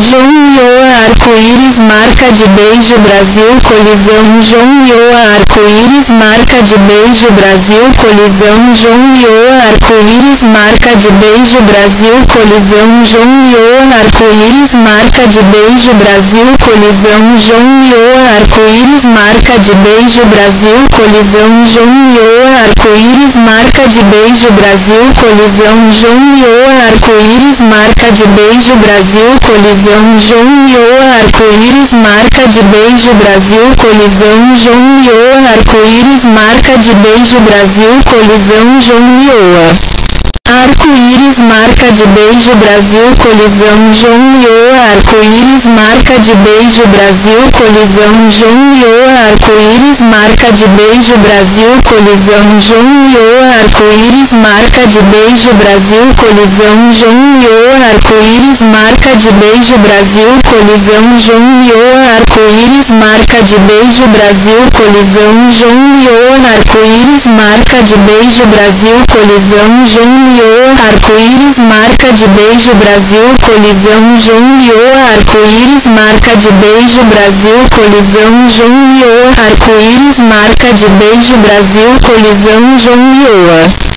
João Ioa Arco-Íris Marca de Beijo Brasil Colisão João Ioa Arco-Íris Marca de Beijo Brasil Colisão João Ioa Arco-Íris Marca de Beijo Brasil Colisão João Ioa Arco-Íris Marca de Beijo Brasil Colisão João Ioa Arco-Íris Marca de Beijo Brasil Colisão João Ioa Arco-Íris Marca de Beijo Brasil Colisão João Ioa Arco-Íris Marca de Beijo Brasil Colisão João Ioa Arco-Íris Marca de Beijo Brasil Colisão João Ioa Arco-Íris Marca de Beijo Brasil Colisão João Ioa Arco-Íris Marca de Beijo Brasil Colisão João Arco-Íris Marca de Beijo Brasil Colisão João Ioa Arco-Íris Marca de Beijo Brasil Colisão João Ioa Arco-Íris Marca de Beijo Brasil Colisão João Ioa Arco-Íris Marca de Beijo Brasil Colisão João Ioa Arco-Íris Marca de Beijo Brasil Colisão João Arco-Íris Marca de Beijo Brasil Colisão Ioa Arco-Íris Marca de Beijo Brasil Colisão Ioa Arco-Íris Marca de Beijo Brasil Colisão Ioa Arco-Íris Marca de Beijo Brasil Colisão Ioa